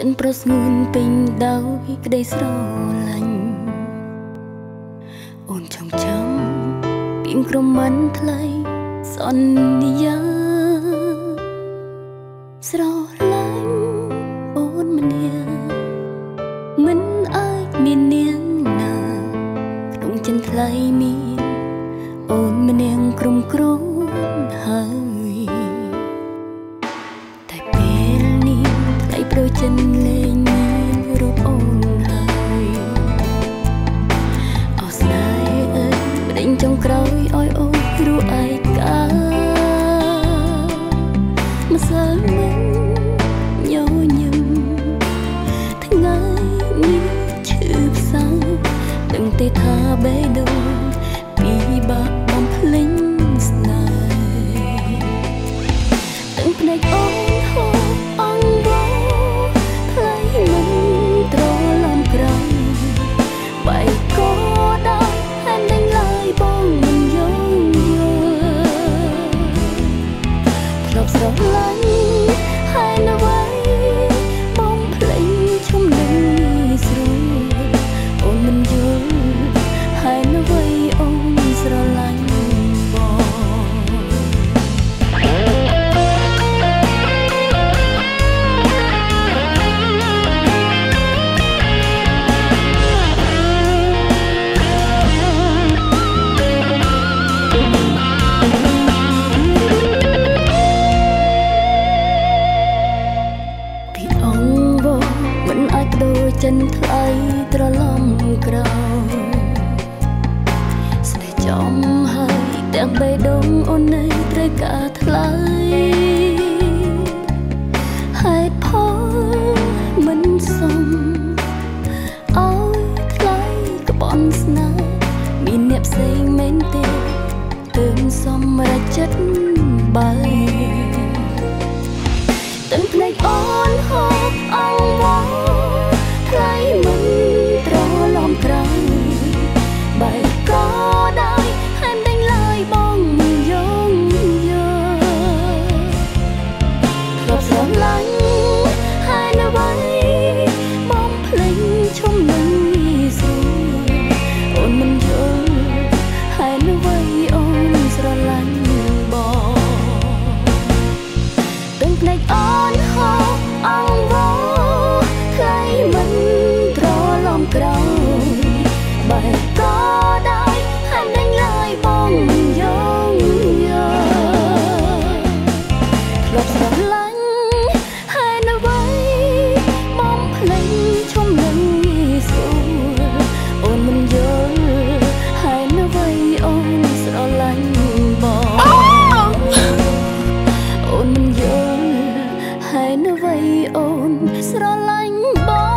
ចិនប្រស្ងួនពេញដោយក្តីស្រឡាញ់អូនចង់ចាំពីងក្រមិនថ្លៃសន្យាស្រឡាញ់អូនម្នាក់មិនអាចមាននាងណាក្នុងចិនថ្លៃមានអូនម្នាក់ក្រុមគ្រួនហើយ nem tão cravo 来 ចិនថ្លៃត្រឡំក្រោយស្នេហ៍ចំហើយទាំងបេះដូងអូននៅត្រូវការថ្លៃហេតុផលមិនសមអើយថ្លៃក្បន់ស្នេហ៍មានអ្នកផ្សេងមែនទេទើបសម្រេចចិត្ត អូនស្រឡាញ់បង